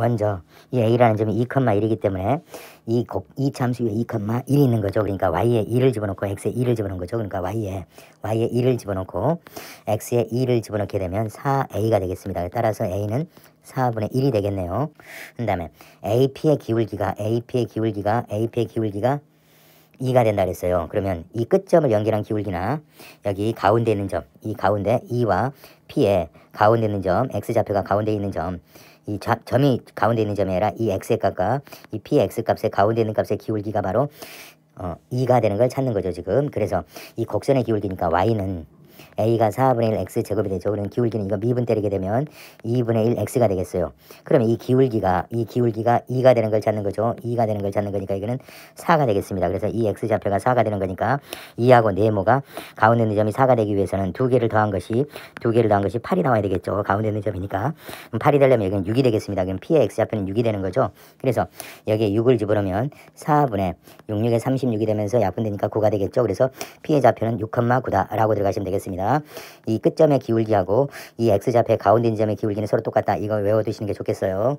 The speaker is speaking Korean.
먼저 이 a라는 점이 2,1이기 때문에 이, 곱, 이 참수 위에 2,1이 있는 거죠. 그러니까 y에 2를 집어넣고 x에 2를 집어넣은 거죠. 그러니까 y에 y에 2를 집어넣고 x에 2를 집어넣게 되면 4a가 되겠습니다. 따라서 a는 4분의 1이 되겠네요. 그 다음에 AP의 기울기가 AP의 기울기가 AP의 기울기가 2가 된다 그랬어요. 그러면 이 끝점을 연결한 기울기나 여기 가운데 있는 점, 이 가운데 2와 P의 가운데 있는 점, X좌표가 가운데 있는 점, 이 자, 점이 가운데 있는 점이 아니라 이 X의 값과 이 PX 값의 가운데 있는 값의 기울기가 바로 어, 2가 되는 걸 찾는 거죠, 지금. 그래서 이 곡선의 기울기니까 Y는 a가 4분의 1 x 제곱이 되죠. 그러면 기울기는 이거 미분 때리게 되면 2분의 1 x가 되겠어요. 그러면 이 기울기가 이 기울기가 2가 되는 걸 찾는 거죠. 2가 되는 걸 찾는 거니까 이거는 4가 되겠습니다. 그래서 이 x 좌표가 4가 되는 거니까 2하고 네모가 가운데 있는 점이 4가 되기 위해서는 두 개를 더한 것이 두 개를 더한 것이 8이 나와야 되겠죠. 가운데 있는 점이니까 8이 되려면 여기는 6이 되겠습니다. 그럼 p의 x 좌표는 6이 되는 거죠. 그래서 여기에 6을 집어넣으면 4분의 6, 6에 36이 되면서 약분되니까 9가 되겠죠. 그래서 p의 좌표는 6,9다라고 들어가시면 되겠습니다. 이 끝점의 기울기하고 이 x좌표의 가운데 있는 점의 기울기는 서로 똑같다. 이거 외워두시는 게 좋겠어요.